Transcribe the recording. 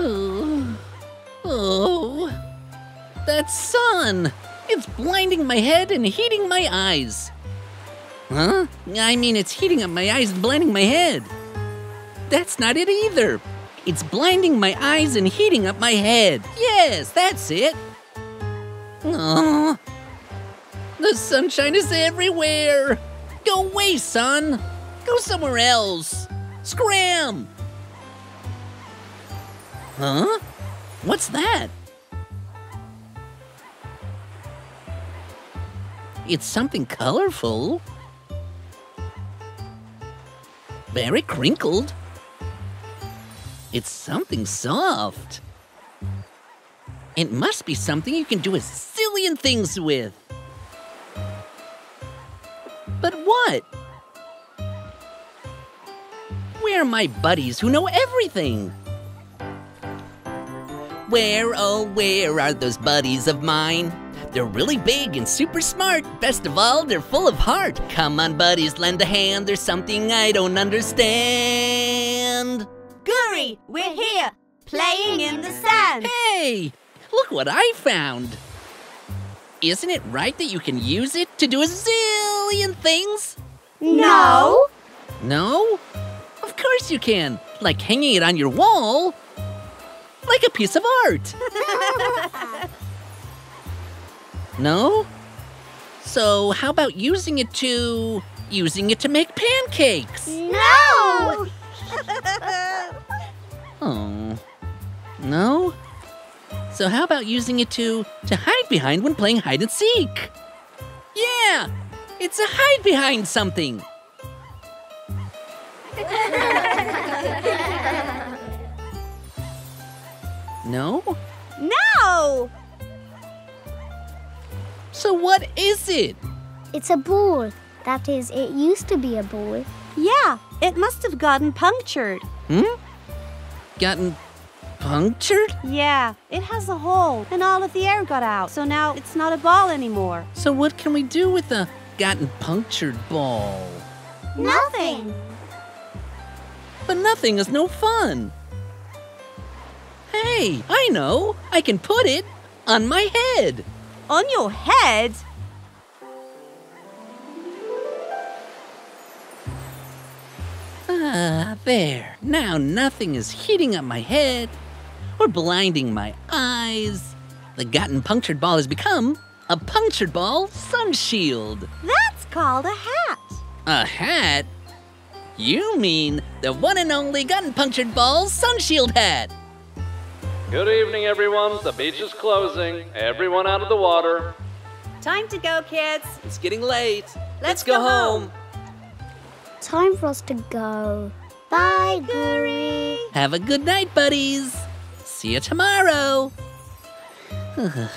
Oh, oh, that sun! It's blinding my head and heating my eyes. Huh? I mean, it's heating up my eyes and blinding my head. That's not it either. It's blinding my eyes and heating up my head. Yes, that's it. Oh, the sunshine is everywhere. Go away, sun. Go somewhere else. Scram! Huh? What's that? It's something colorful. Very crinkled. It's something soft. It must be something you can do a zillion things with. But what? Where are my buddies who know everything? Where, oh, where are those buddies of mine? They're really big and super smart. Best of all, they're full of heart. Come on, buddies, lend a hand. There's something I don't understand. Guri, we're here, playing in the sand. Hey, look what I found. Isn't it right that you can use it to do a zillion things? No. No? Of course you can. Like hanging it on your wall. Like a piece of art. no? So, how about using it to. using it to make pancakes? No. Oh. No? So how about using it to to hide behind when playing hide and seek? Yeah! It's a hide behind something. No? no. So what is it? It's a ball. That is, it used to be a ball. Yeah, it must have gotten punctured. Hmm? Gotten punctured? Yeah, it has a hole, and all of the air got out, so now it's not a ball anymore. So what can we do with the gotten punctured ball? Nothing. But nothing is no fun. Hey, I know. I can put it on my head. On your head? Ah, there. Now nothing is heating up my head or blinding my eyes. The gotten punctured ball has become a punctured ball sun shield. That's called a hat. A hat? You mean the one and only gotten punctured ball sun shield hat? Good evening, everyone. The beach is closing. Everyone out of the water. Time to go, kids. It's getting late. Let's go home. Time for us to go. Bye, Guri. Have a good night, buddies. See you tomorrow. Ugh.